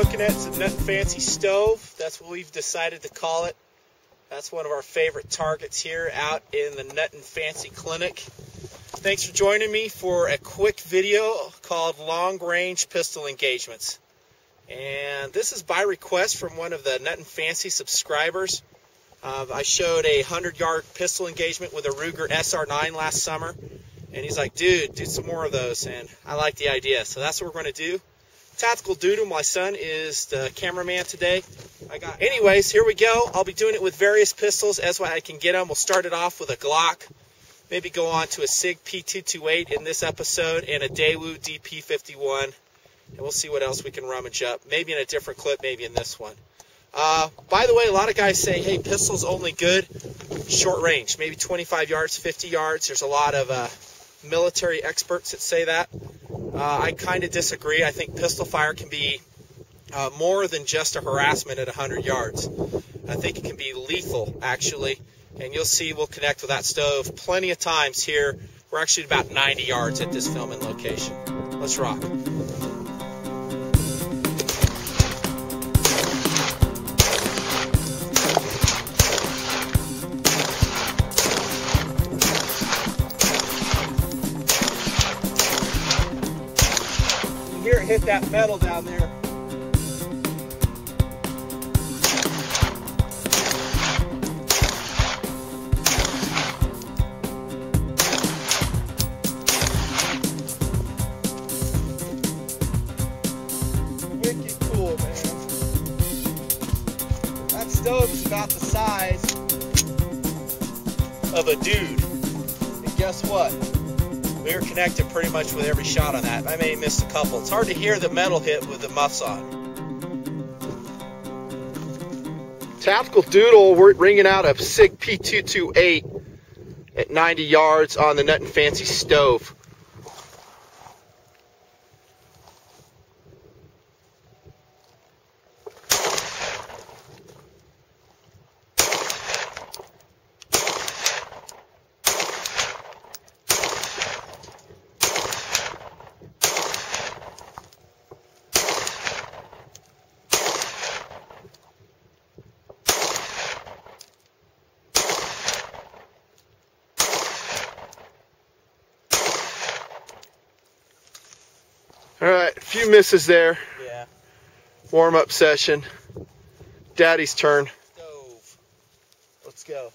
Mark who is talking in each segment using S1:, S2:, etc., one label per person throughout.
S1: looking at is and Fancy stove. That's what we've decided to call it. That's one of our favorite targets here out in the Nut and Fancy Clinic. Thanks for joining me for a quick video called Long Range Pistol Engagements. And this is by request from one of the Nut and Fancy subscribers. Uh, I showed a 100 yard pistol engagement with a Ruger SR9 last summer. And he's like, dude, do some more of those. And I like the idea. So that's what we're going to do. Tactical Doodle, my son, is the cameraman today. I got. Anyways, here we go. I'll be doing it with various pistols as why I can get them. We'll start it off with a Glock. Maybe go on to a SIG P228 in this episode and a Daewoo DP51. And we'll see what else we can rummage up. Maybe in a different clip, maybe in this one. Uh, by the way, a lot of guys say, hey, pistol's only good short range, maybe 25 yards, 50 yards. There's a lot of uh, military experts that say that. Uh, I kind of disagree. I think pistol fire can be uh, more than just a harassment at 100 yards. I think it can be lethal, actually. And you'll see we'll connect with that stove plenty of times here. We're actually about 90 yards at this filming location. Let's rock. Hit that metal down there. Wicked cool, man. That stove's about the size of a dude. And guess what? We were connected pretty much with every shot on that. I may have missed a couple. It's hard to hear the metal hit with the muffs on. Tactical Doodle, we're ringing out a SIG P228 at 90 yards on the Nut and Fancy stove. All right, a few misses there.
S2: Yeah.
S1: Warm up session. Daddy's turn.
S2: Stove. Let's go.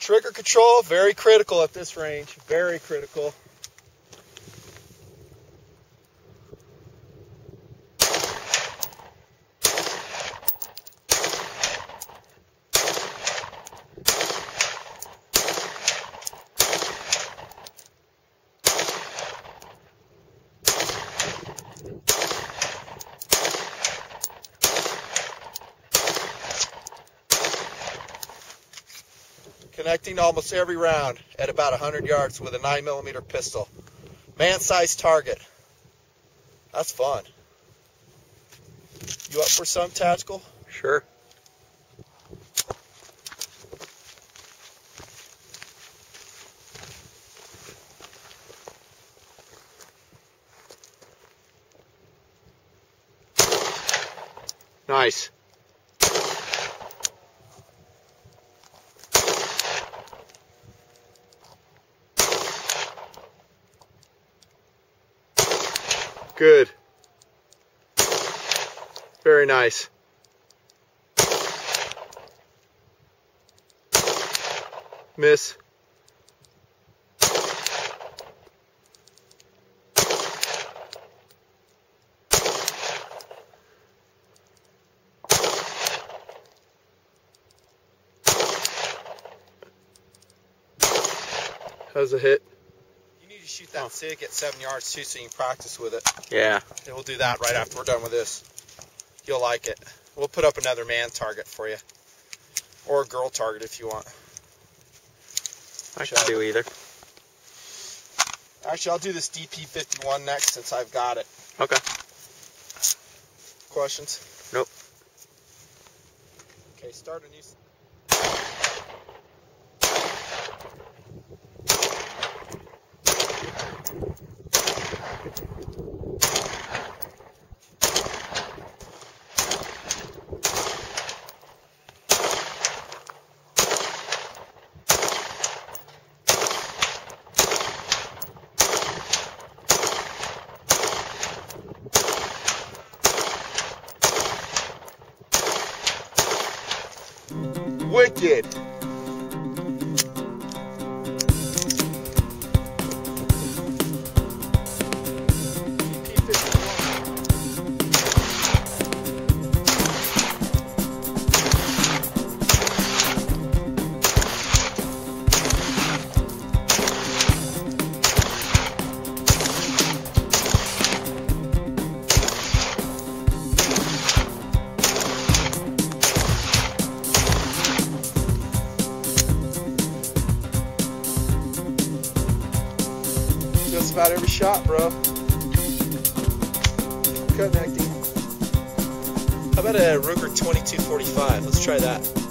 S2: Trigger control, very critical at this range. Very critical. Connecting almost every round at about 100 yards with a 9mm pistol. Man-sized target. That's fun. You up for some tactical?
S1: Sure. Nice. Good. Very nice. Miss. How's the hit?
S2: You shoot that SIG at 7 yards too so you can practice with it.
S1: Yeah.
S2: And we'll do that right after we're done with this. You'll like it. We'll put up another man target for you. Or a girl target if you want.
S1: I can do either.
S2: Actually, I'll do this DP51 next since I've got it.
S1: Okay.
S2: Questions?
S1: Nope.
S2: Okay, start a new.
S1: Wicked. Just about every shot, bro. Cut neck deep.
S3: How about a Ruger 2245? Let's try that.